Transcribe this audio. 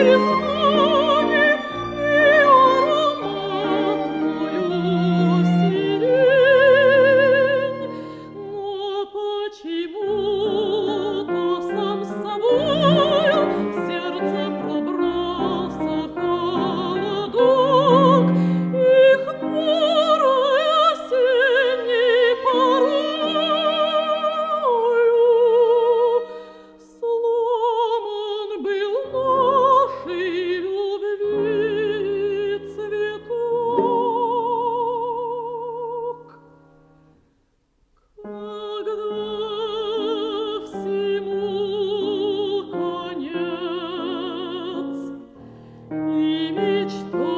What is Lord.